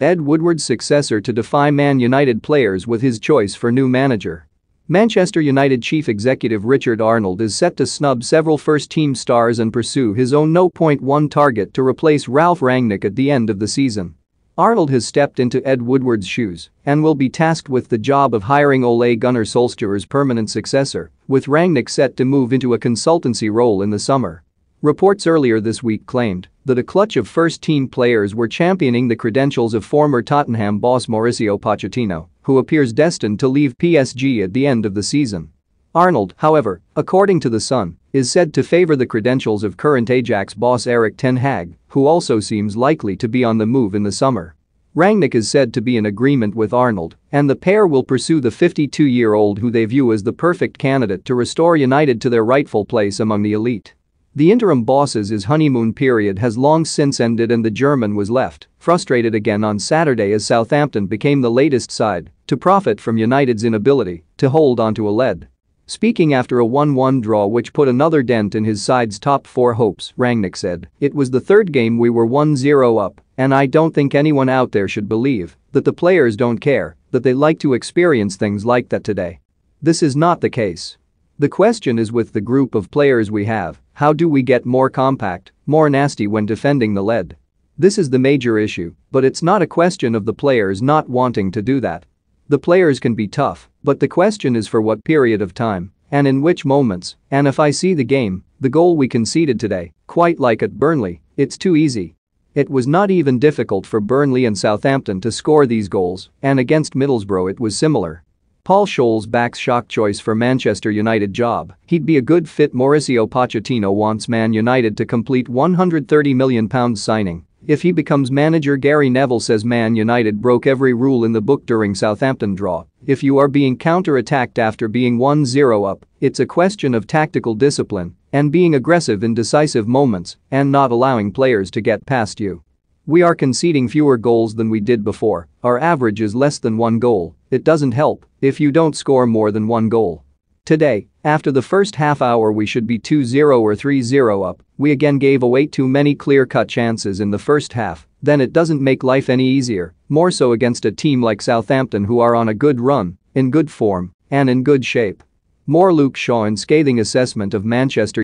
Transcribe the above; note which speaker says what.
Speaker 1: Ed Woodward's successor to defy Man United players with his choice for new manager. Manchester United chief executive Richard Arnold is set to snub several first-team stars and pursue his own no-point-one target to replace Ralf Rangnick at the end of the season. Arnold has stepped into Ed Woodward's shoes and will be tasked with the job of hiring Ole Gunnar Solskjaer's permanent successor, with Rangnick set to move into a consultancy role in the summer. Reports earlier this week claimed that a clutch of first-team players were championing the credentials of former Tottenham boss Mauricio Pochettino, who appears destined to leave PSG at the end of the season. Arnold, however, according to The Sun, is said to favor the credentials of current Ajax boss Erik ten Hag, who also seems likely to be on the move in the summer. Rangnick is said to be in agreement with Arnold, and the pair will pursue the 52-year-old who they view as the perfect candidate to restore United to their rightful place among the elite. The interim boss's honeymoon period has long since ended and the German was left frustrated again on Saturday as Southampton became the latest side to profit from United's inability to hold onto a lead. Speaking after a 1-1 draw which put another dent in his side's top four hopes, Rangnick said, it was the third game we were 1-0 up and I don't think anyone out there should believe that the players don't care, that they like to experience things like that today. This is not the case. The question is with the group of players we have, how do we get more compact, more nasty when defending the lead? This is the major issue, but it's not a question of the players not wanting to do that. The players can be tough, but the question is for what period of time and in which moments, and if I see the game, the goal we conceded today, quite like at Burnley, it's too easy. It was not even difficult for Burnley and Southampton to score these goals, and against Middlesbrough it was similar. Paul Scholes backs shock choice for Manchester United job. He'd be a good fit Mauricio Pochettino wants Man United to complete £130 million signing if he becomes manager Gary Neville says Man United broke every rule in the book during Southampton draw. If you are being counter-attacked after being 1-0 up, it's a question of tactical discipline and being aggressive in decisive moments and not allowing players to get past you. We are conceding fewer goals than we did before, our average is less than one goal, it doesn't help if you don't score more than one goal. Today, after the first half hour we should be 2-0 or 3-0 up, we again gave away too many clear-cut chances in the first half, then it doesn't make life any easier, more so against a team like Southampton who are on a good run, in good form, and in good shape. More Luke Shaw in scathing assessment of Manchester